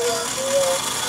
Yeah.